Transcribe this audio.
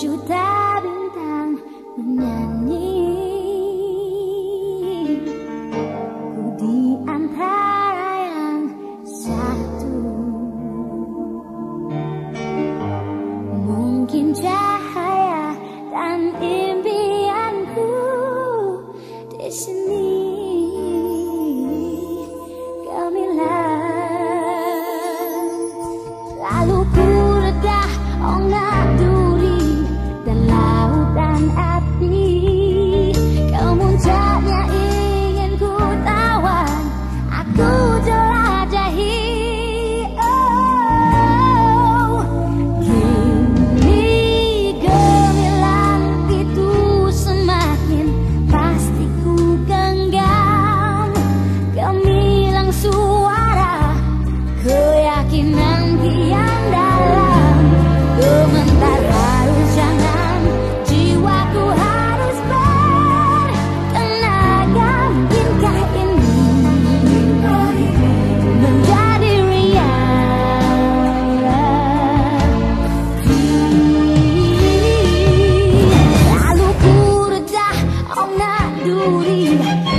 sejuta bintang menyanyi. Ku di antara yang satu. Mungkin cahaya dan impianku di sini. happy I'm not doing.